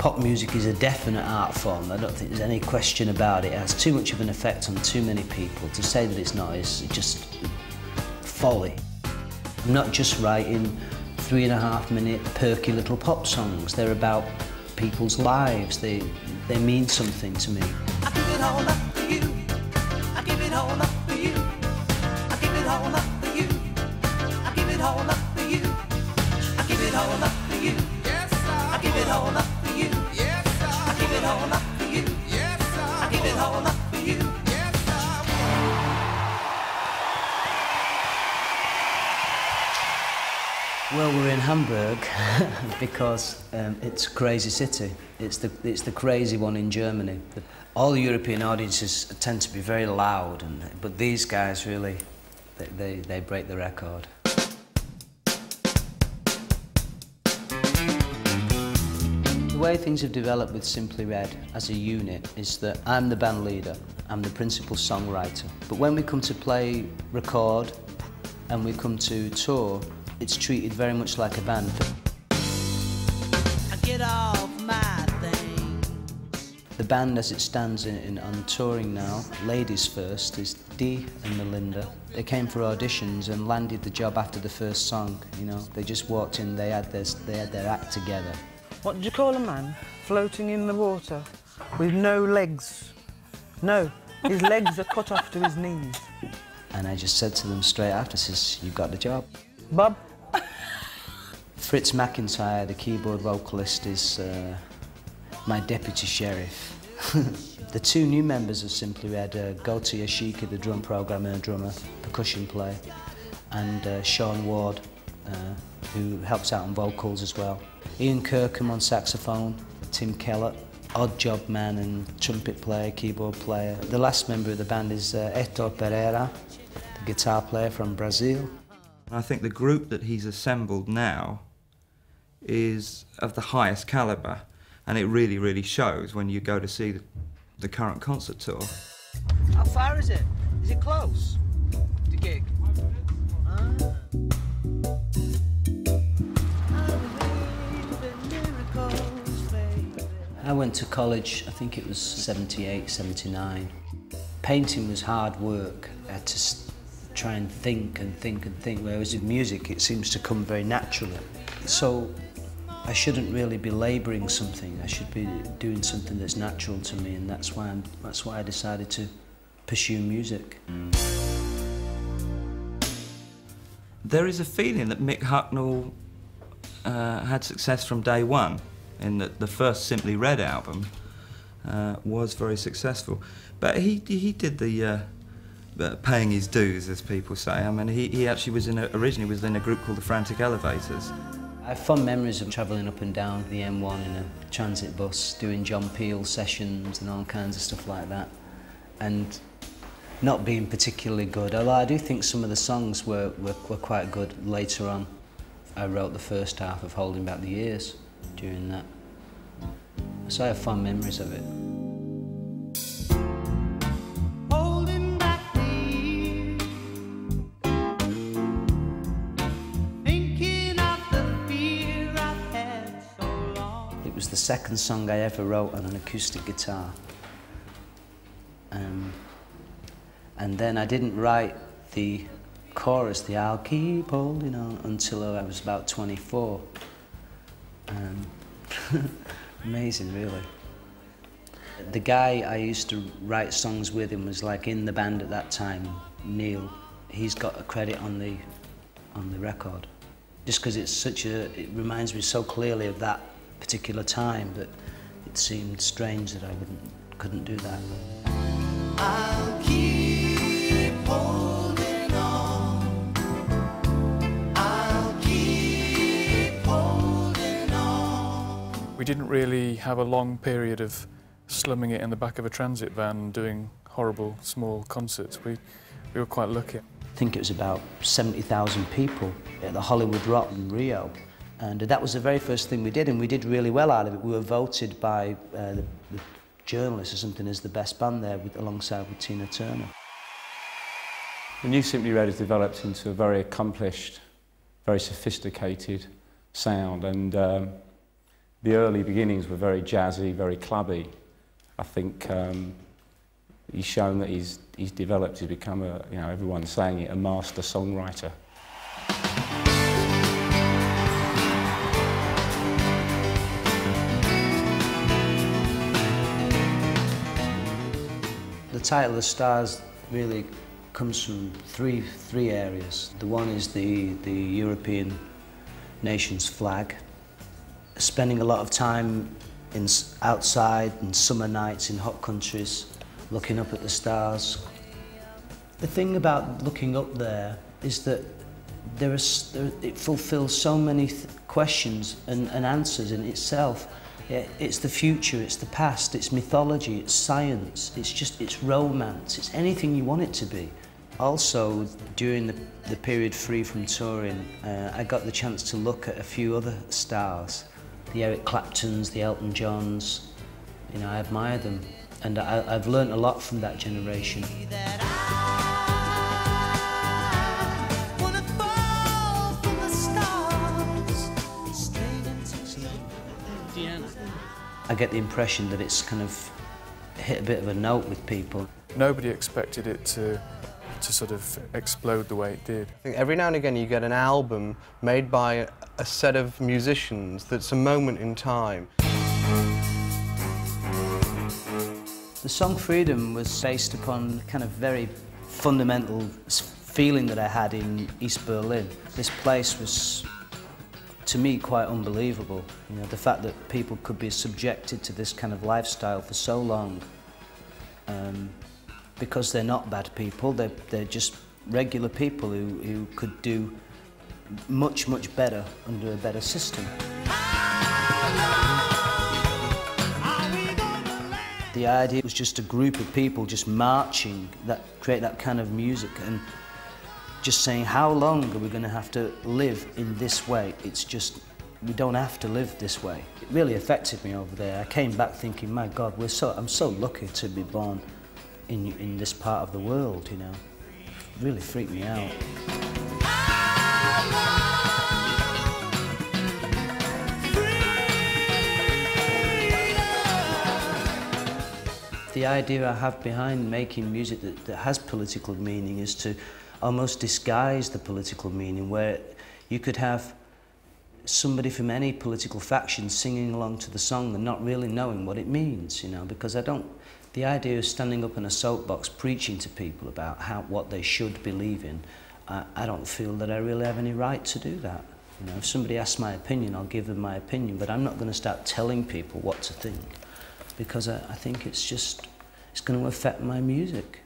Pop music is a definite art form. I don't think there's any question about it. It has too much of an effect on too many people. To say that it's not is just folly. I'm not just writing three and a half minute perky little pop songs. They're about people's lives. They, they mean something to me. because um, it's a crazy city. It's the, it's the crazy one in Germany. All European audiences tend to be very loud, and, but these guys really, they, they, they break the record. The way things have developed with Simply Red as a unit is that I'm the band leader, I'm the principal songwriter. But when we come to play, record, and we come to tour, it's treated very much like a band. The band as it stands in, in, on touring now, ladies first, is Dee and Melinda. They came for auditions and landed the job after the first song, you know. They just walked in, they had, their, they had their act together. What did you call a man floating in the water with no legs? No, his legs are cut off to his knees. And I just said to them straight after, says, you've got the job. Bob, Fritz McIntyre, the keyboard vocalist, is uh, my deputy sheriff. the two new members of Simply Red are Gota Yashiki, the drum programmer and drummer, percussion player, and uh, Shaun Ward, uh, who helps out on vocals as well. Ian Kirkham on saxophone, Tim Kellett, odd job man and trumpet player, keyboard player. The last member of the band is uh, Hector Pereira, the guitar player from Brazil. I think the group that he's assembled now is of the highest calibre, and it really, really shows when you go to see the, the current concert tour. How far is it? Is it close? The gig? Ah. I went to college, I think it was 78, 79. Painting was hard work. I had to try and think and think and think, whereas with music it seems to come very naturally. So I shouldn't really be labouring something. I should be doing something that's natural to me, and that's why I'm, that's why I decided to pursue music. There is a feeling that Mick Hucknall uh, had success from day one, in that the first Simply Red album uh, was very successful. But he he did the uh, paying his dues, as people say. I mean, he, he actually was in a, originally was in a group called the Frantic Elevators. I have fond memories of travelling up and down the M1 in a transit bus, doing John Peel sessions and all kinds of stuff like that. And not being particularly good, although I do think some of the songs were, were, were quite good later on. I wrote the first half of Holding Back the Years during that. So I have fond memories of it. The second song I ever wrote on an acoustic guitar. Um, and then I didn't write the chorus, the I'll keep holding on, until I was about 24. Um, amazing, really. The guy I used to write songs with him was like in the band at that time, Neil. He's got a credit on the, on the record. Just because it's such a, it reminds me so clearly of that particular time that it seemed strange that I wouldn't, couldn't do that. I'll keep holding on. I'll keep holding on. We didn't really have a long period of slumming it in the back of a transit van doing horrible small concerts. We, we were quite lucky. I think it was about 70,000 people at the Hollywood Rock in Rio. And that was the very first thing we did, and we did really well out of it. We were voted by uh, the, the journalists or something as the best band there, with, alongside with Tina Turner. The new Simply Red has developed into a very accomplished, very sophisticated sound, and um, the early beginnings were very jazzy, very clubby. I think um, he's shown that he's, he's developed, he's become a, you know, everyone's saying it, a master songwriter. The title The Stars really comes from three, three areas. The one is the, the European nation's flag. Spending a lot of time in, outside in summer nights in hot countries, looking up at the stars. The thing about looking up there is that there is, there, it fulfills so many questions and, and answers in itself. It, it's the future, it's the past, it's mythology, it's science, it's just, it's romance, it's anything you want it to be. Also, during the, the period free from touring, uh, I got the chance to look at a few other stars. The Eric Claptons, the Elton Johns, you know, I admire them. And I, I've learned a lot from that generation. I get the impression that it's kind of hit a bit of a note with people. Nobody expected it to to sort of explode the way it did. I think every now and again you get an album made by a set of musicians that's a moment in time. The song Freedom was based upon kind of very fundamental feeling that I had in East Berlin. This place was to me quite unbelievable. You know, the fact that people could be subjected to this kind of lifestyle for so long um, because they're not bad people, they're, they're just regular people who, who could do much, much better under a better system. The idea was just a group of people just marching, that create that kind of music and just saying how long are we going to have to live in this way? It's just, we don't have to live this way. It really affected me over there. I came back thinking, my God, we're so, I'm so lucky to be born in, in this part of the world, you know. It really freaked me out. The idea I have behind making music that, that has political meaning is to almost disguise the political meaning where you could have somebody from any political faction singing along to the song and not really knowing what it means, you know, because I don't, the idea of standing up in a soapbox preaching to people about how, what they should believe in, I, I don't feel that I really have any right to do that. You know, if somebody asks my opinion, I'll give them my opinion, but I'm not going to start telling people what to think because I, I think it's just, it's going to affect my music.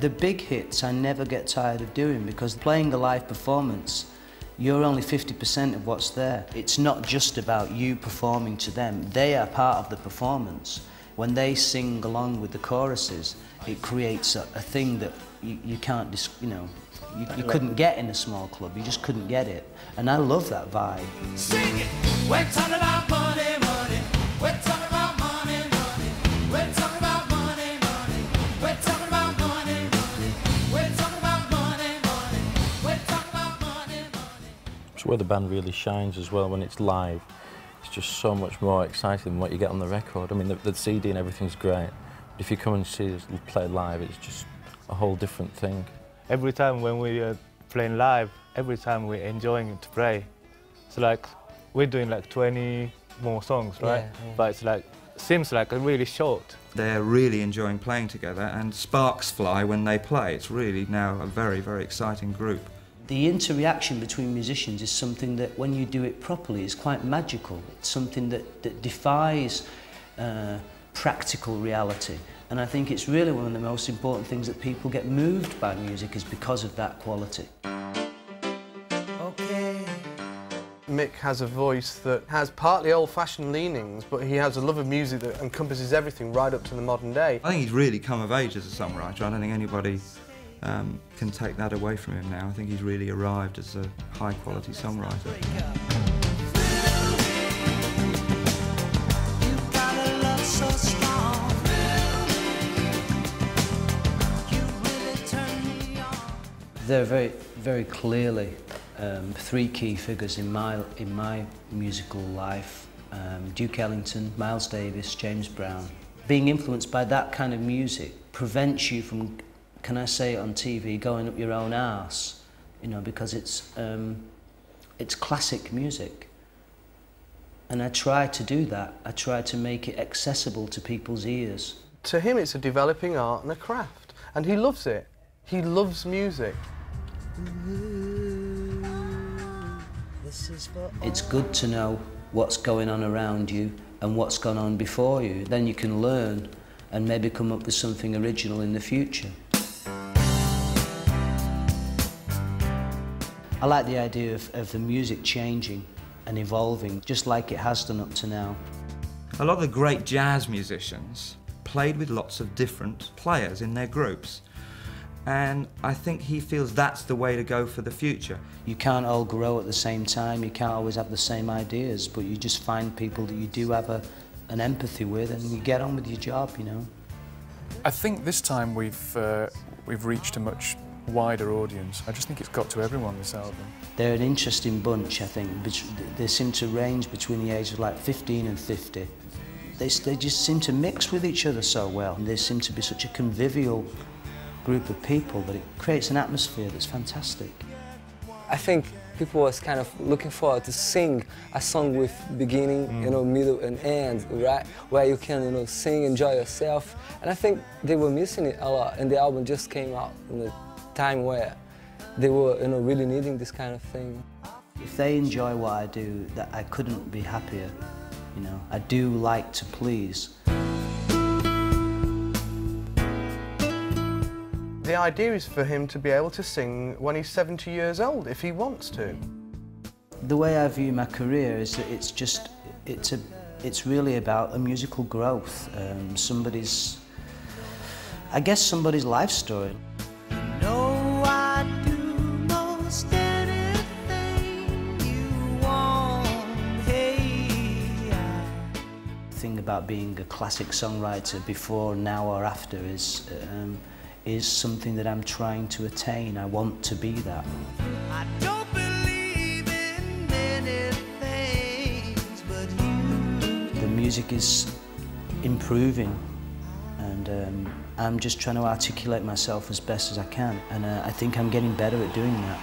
The big hits I never get tired of doing because playing the live performance, you're only 50% of what's there. It's not just about you performing to them. They are part of the performance. When they sing along with the choruses, it creates a, a thing that you, you can't, you know, you, you couldn't get in a small club. You just couldn't get it. And I love that vibe. Where the band really shines as well when it's live. It's just so much more exciting than what you get on the record. I mean, the, the CD and everything's great, but if you come and see us play live, it's just a whole different thing. every time when we are playing live, every time we're enjoying to play. So like we're doing like 20 more songs, right? Yeah, yeah. But it's like seems like a really short. They're really enjoying playing together and sparks fly when they play. It's really now a very, very exciting group. The interaction between musicians is something that, when you do it properly, is quite magical. It's something that, that defies uh, practical reality. And I think it's really one of the most important things that people get moved by music is because of that quality. Okay. Mick has a voice that has partly old-fashioned leanings, but he has a love of music that encompasses everything right up to the modern day. I think he's really come of age as a songwriter. I don't think anybody um, can take that away from him now. I think he's really arrived as a high quality songwriter. There are very, very clearly um, three key figures in my, in my musical life. Um, Duke Ellington, Miles Davis, James Brown. Being influenced by that kind of music prevents you from, can I say it on TV, going up your own arse, you know, because it's, um, it's classic music. And I try to do that. I try to make it accessible to people's ears. To him, it's a developing art and a craft, and he loves it. He loves music. It's good to know what's going on around you and what's gone on before you. Then you can learn and maybe come up with something original in the future. I like the idea of, of the music changing and evolving, just like it has done up to now. A lot of the great jazz musicians played with lots of different players in their groups. And I think he feels that's the way to go for the future. You can't all grow at the same time, you can't always have the same ideas, but you just find people that you do have a, an empathy with and you get on with your job, you know. I think this time we've, uh, we've reached a much wider audience. I just think it's got to everyone, this album. They're an interesting bunch, I think. They seem to range between the ages of like 15 and 50. They, they just seem to mix with each other so well. And they seem to be such a convivial group of people that it creates an atmosphere that's fantastic. I think people was kind of looking forward to sing a song with beginning, you mm. know, middle and end, right? Where you can, you know, sing, enjoy yourself. And I think they were missing it a lot. And the album just came out in a time where they were, you know, really needing this kind of thing. If they enjoy what I do, that I couldn't be happier. You know, I do like to please. The idea is for him to be able to sing when he's 70 years old, if he wants to. The way I view my career is that it's just, it's, a, it's really about a musical growth. Um, somebody's, I guess somebody's life story. know I do most anything you want. Hey, I The thing about being a classic songwriter before, now or after is, um, is something that I'm trying to attain. I want to be that. I don't believe in many things, but you. The music is improving and um, I'm just trying to articulate myself as best as I can and uh, I think I'm getting better at doing that.